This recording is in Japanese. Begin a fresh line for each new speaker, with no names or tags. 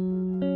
you